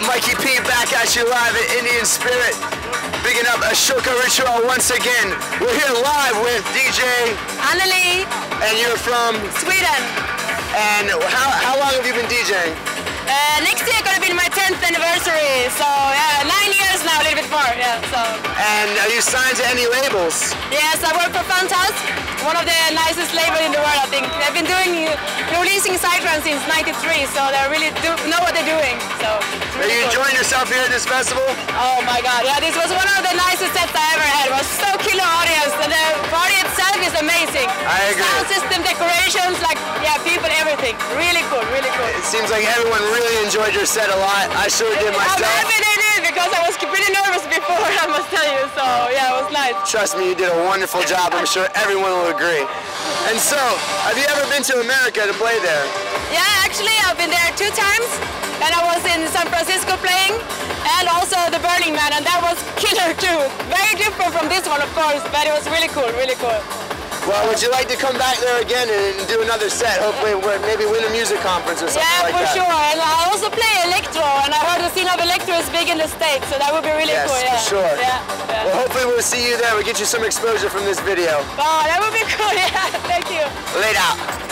up, MiC E.P. back at you live at Indian Spirit. Bigging up Ashoka Ritual once again. We're here live with DJ, Anneli, and you're from, Sweden. and how, how long have you been DJing? Uh, next year gonna be my 10th anniversary, so And are you signed to any labels? Yes, I work for Fantas, one of the nicest labels in the world, I think. They've been doing, releasing Cyclone since 93, so they really do know what they're doing, so. Are you enjoying yourself here at this festival? Oh my god, yeah, this was one of the nicest sets I ever had. It was so killer audience, and the party itself is amazing. I agree. Sound system, decorations, like, yeah, people, everything. Really cool, really cool. It seems like everyone really enjoyed your set a lot. I sure did myself. Happy they did because I was pretty nervous before, I must tell you. So yeah, it was nice. Trust me, you did a wonderful job. I'm sure everyone will agree. And so, have you ever been to America to play there? Yeah, actually, I've been there two times, and I was in San Francisco playing, and also the Burning Man, and that was killer too. Very different from this one, of course, but it was really cool, really cool. Well, would you like to come back there again and do another set? Hopefully, maybe Winter Music Conference or something Yeah, like for sure. And I also play of electro is big in the States, so that would be really Yes, cool. Yeah. for sure. Yeah. yeah. Well, hopefully we'll see you there. We'll get you some exposure from this video. Oh, that would be cool. Yeah. Thank you. Out.